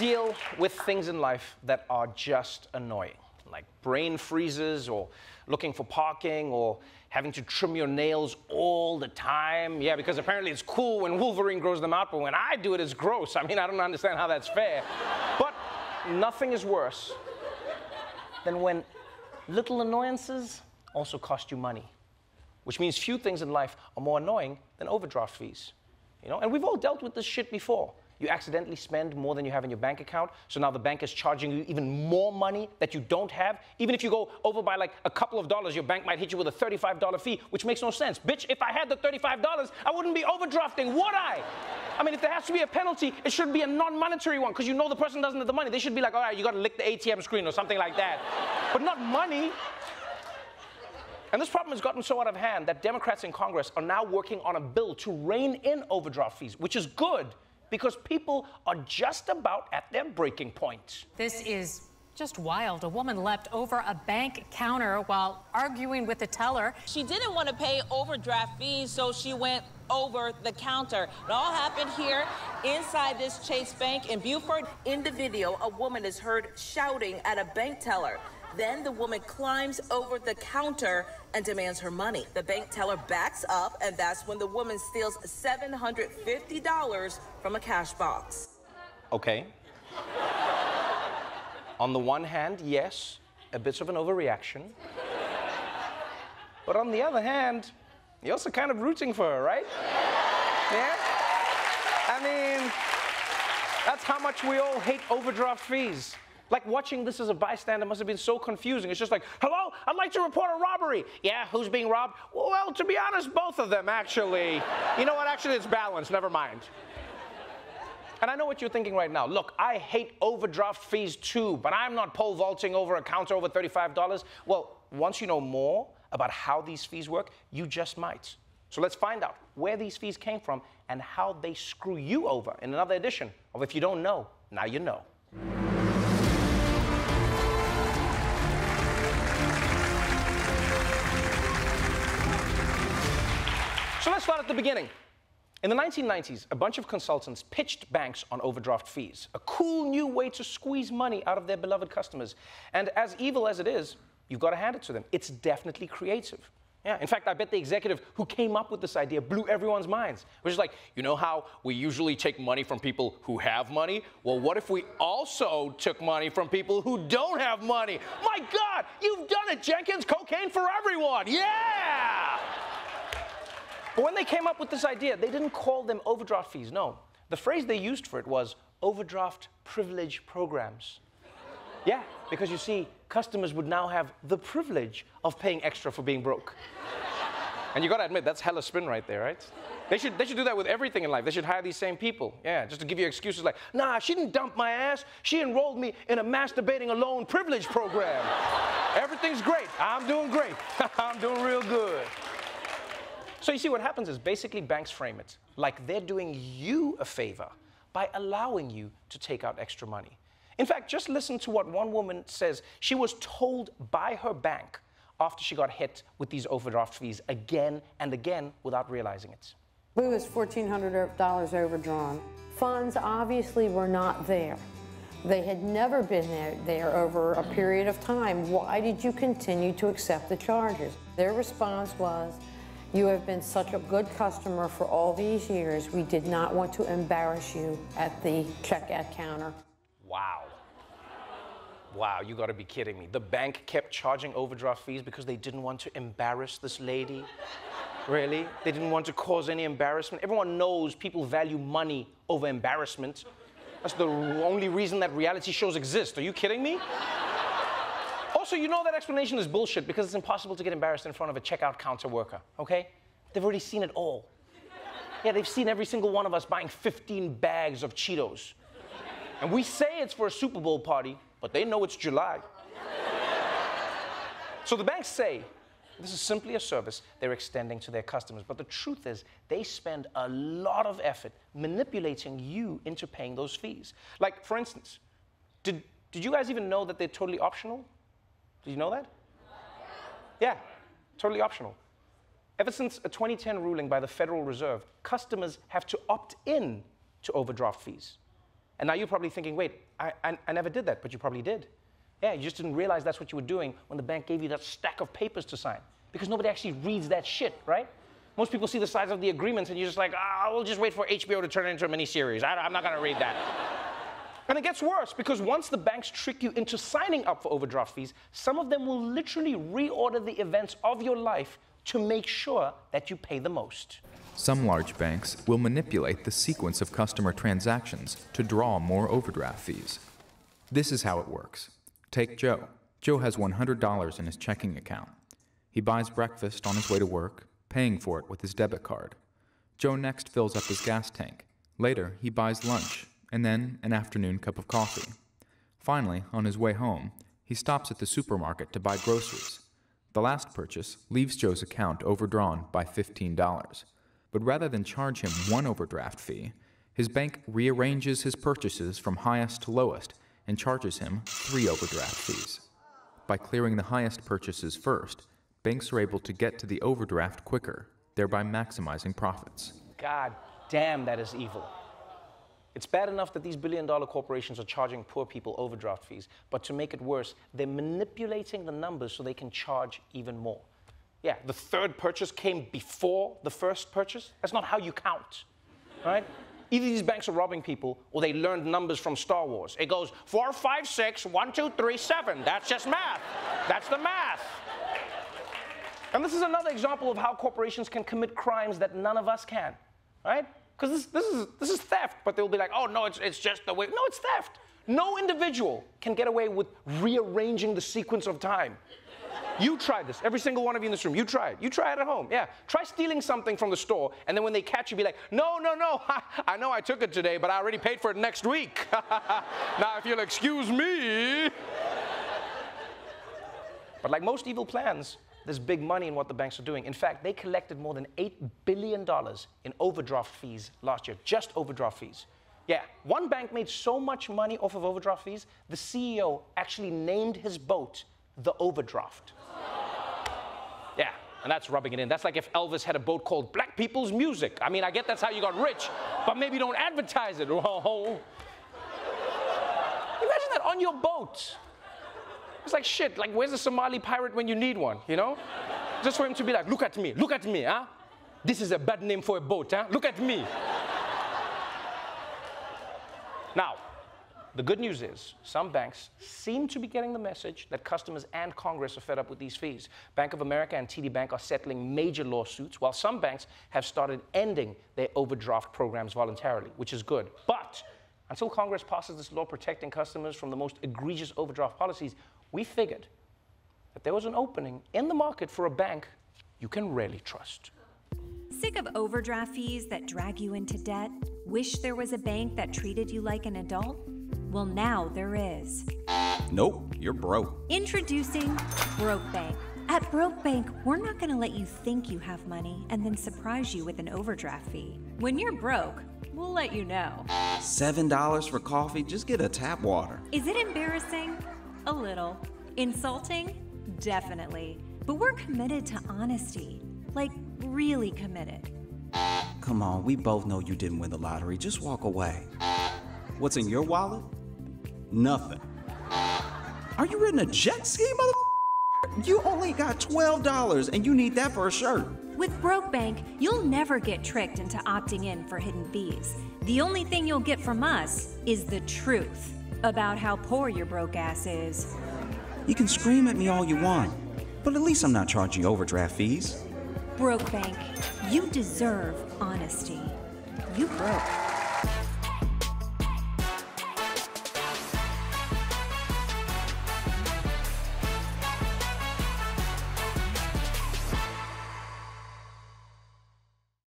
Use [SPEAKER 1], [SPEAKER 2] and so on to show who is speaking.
[SPEAKER 1] deal with things in life that are just annoying, like brain freezes or looking for parking or having to trim your nails all the time. Yeah, because apparently it's cool when Wolverine grows them out, but when I do it, it's gross. I mean, I don't understand how that's fair. but nothing is worse than when little annoyances also cost you money, which means few things in life are more annoying than overdraft fees. You know, and we've all dealt with this shit before you accidentally spend more than you have in your bank account. So now the bank is charging you even more money that you don't have. Even if you go over by like a couple of dollars, your bank might hit you with a $35 fee, which makes no sense. Bitch, if I had the $35, I wouldn't be overdrafting, would I? I mean, if there has to be a penalty, it should be a non-monetary one because you know the person doesn't have the money. They should be like, all right, you got to lick the ATM screen or something like that. but not money. And this problem has gotten so out of hand that Democrats in Congress are now working on a bill to rein in overdraft fees, which is good because people are just about at their breaking point.
[SPEAKER 2] This is just wild. A woman leapt over a bank counter while arguing with the teller.
[SPEAKER 3] She didn't want to pay overdraft fees, so she went over the counter. It all happened here inside this Chase Bank in Buford. In the video, a woman is heard shouting at a bank teller. Then the woman climbs over the counter and demands her money. The bank teller backs up, and that's when the woman steals $750 from a cash box.
[SPEAKER 1] Okay. on the one hand, yes, a bit of an overreaction. But on the other hand, you're also kind of rooting for her, right? Yeah? I mean, that's how much we all hate overdraft fees. Like watching this as a bystander must have been so confusing. It's just like, hello, I'd like to report a robbery. Yeah, who's being robbed? Well, to be honest, both of them actually. You know what? Actually, it's balanced. Never mind. And I know what you're thinking right now. Look, I hate overdraft fees too, but I'm not pole vaulting over a counter over $35. Well, once you know more about how these fees work, you just might. So let's find out where these fees came from and how they screw you over in another edition of If You Don't Know, Now You Know. So let's start at the beginning. In the 1990s, a bunch of consultants pitched banks on overdraft fees, a cool new way to squeeze money out of their beloved customers. And as evil as it is, you've got to hand it to them. It's definitely creative. Yeah, in fact, I bet the executive who came up with this idea blew everyone's minds. Which is like, you know how we usually take money from people who have money? Well, what if we also took money from people who don't have money? My God, you've done it, Jenkins! Cocaine for everyone! Yeah! But when they came up with this idea, they didn't call them overdraft fees. No. The phrase they used for it was overdraft privilege programs. yeah, because you see, customers would now have the privilege of paying extra for being broke. and you gotta admit, that's hella spin right there, right? They should, they should do that with everything in life. They should hire these same people. Yeah, just to give you excuses like, nah, she didn't dump my ass. She enrolled me in a masturbating alone privilege program. Everything's great. I'm doing great. I'm doing real good. So you see, what happens is basically banks frame it like they're doing you a favor by allowing you to take out extra money. In fact, just listen to what one woman says she was told by her bank after she got hit with these overdraft fees again and again without realizing it.
[SPEAKER 4] We was $1,400 overdrawn. Funds obviously were not there. They had never been there, there over a period of time. Why did you continue to accept the charges? Their response was, you have been such a good customer for all these years. We did not want to embarrass you at the checkout counter.
[SPEAKER 1] Wow. Wow, you gotta be kidding me. The bank kept charging overdraft fees because they didn't want to embarrass this lady? really? They didn't want to cause any embarrassment? Everyone knows people value money over embarrassment. That's the only reason that reality shows exist. Are you kidding me? Also, you know that explanation is bullshit because it's impossible to get embarrassed in front of a checkout counter worker, okay? They've already seen it all. Yeah, they've seen every single one of us buying 15 bags of Cheetos. And we say it's for a Super Bowl party, but they know it's July. so the banks say this is simply a service they're extending to their customers. But the truth is, they spend a lot of effort manipulating you into paying those fees. Like, for instance, did, did you guys even know that they're totally optional? Did you know that? Yeah, totally optional. Ever since a 2010 ruling by the Federal Reserve, customers have to opt in to overdraft fees. And now you're probably thinking, wait, I, I, I never did that, but you probably did. Yeah, you just didn't realize that's what you were doing when the bank gave you that stack of papers to sign. Because nobody actually reads that shit, right? Most people see the size of the agreements and you're just like, ah, oh, we'll just wait for HBO to turn it into a miniseries. I, I'm not gonna read that. And it gets worse because once the banks trick you into signing up for overdraft fees, some of them will literally reorder the events of your life to make sure that you pay the most.
[SPEAKER 5] Some large banks will manipulate the sequence of customer transactions to draw more overdraft fees. This is how it works. Take Joe. Joe has $100 in his checking account. He buys breakfast on his way to work, paying for it with his debit card. Joe next fills up his gas tank. Later, he buys lunch, and then an afternoon cup of coffee. Finally, on his way home, he stops at the supermarket to buy groceries. The last purchase leaves Joe's account overdrawn by $15. But rather than charge him one overdraft fee, his bank rearranges his purchases from highest to lowest and charges him three overdraft fees. By clearing the highest purchases first, banks are able to get to the overdraft quicker, thereby maximizing profits.
[SPEAKER 1] God damn, that is evil. It's bad enough that these billion dollar corporations are charging poor people overdraft fees, but to make it worse, they're manipulating the numbers so they can charge even more. Yeah, the third purchase came before the first purchase. That's not how you count, right? Either these banks are robbing people or they learned numbers from Star Wars. It goes four, five, six, one, two, three, seven. That's just math. That's the math. And this is another example of how corporations can commit crimes that none of us can, right? Because this, this, is, this is theft, but they'll be like, oh, no, it's, it's just the way. No, it's theft. No individual can get away with rearranging the sequence of time. You tried this. Every single one of you in this room. You it. You try it at home. Yeah. Try stealing something from the store, and then when they catch you, be like, no, no, no. I know I took it today, but I already paid for it next week. now, if you'll excuse me. but like most evil plans, there's big money in what the banks are doing. In fact, they collected more than $8 billion in overdraft fees last year, just overdraft fees. Yeah, one bank made so much money off of overdraft fees, the CEO actually named his boat the Overdraft. Yeah, and that's rubbing it in. That's like if Elvis had a boat called Black People's Music. I mean, I get that's how you got rich, but maybe don't advertise it. Imagine that on your boat. It's like shit, like where's the Somali pirate when you need one, you know? Just for him to be like, look at me, look at me, huh? This is a bad name for a boat, huh? Look at me. now, the good news is some banks seem to be getting the message that customers and Congress are fed up with these fees. Bank of America and TD Bank are settling major lawsuits, while some banks have started ending their overdraft programs voluntarily, which is good. But until Congress passes this law protecting customers from the most egregious overdraft policies, we figured that there was an opening in the market for a bank you can really trust.
[SPEAKER 6] Sick of overdraft fees that drag you into debt? Wish there was a bank that treated you like an adult? Well, now there is.
[SPEAKER 7] Nope, you're broke.
[SPEAKER 6] Introducing Broke Bank. At Broke Bank, we're not going to let you think you have money and then surprise you with an overdraft fee. When you're broke, we'll let you know.
[SPEAKER 7] $7 for coffee? Just get a tap water.
[SPEAKER 6] Is it embarrassing? A little. Insulting? Definitely. But we're committed to honesty. Like, really committed.
[SPEAKER 7] Come on, we both know you didn't win the lottery. Just walk away. What's in your wallet? Nothing. Are you riding a jet ski, mother? You only got $12 and you need that for a shirt.
[SPEAKER 6] With Broke Bank, you'll never get tricked into opting in for hidden fees. The only thing you'll get from us is the truth about how poor your broke ass is.
[SPEAKER 7] You can scream at me all you want, but at least I'm not charging overdraft fees.
[SPEAKER 6] Broke Bank, you deserve honesty. You broke.